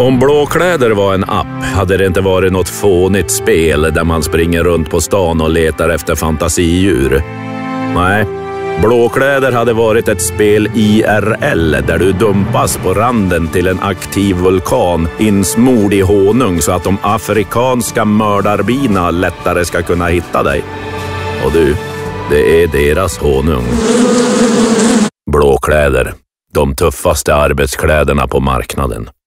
Om Blåkläder var en app hade det inte varit något fånigt spel där man springer runt på stan och letar efter fantasidjur. Nej, Blåkläder hade varit ett spel IRL där du dumpas på randen till en aktiv vulkan insmord i honung så att de afrikanska mördarbina lättare ska kunna hitta dig. Och du, det är deras honung. Blåkläder, de tuffaste arbetskläderna på marknaden.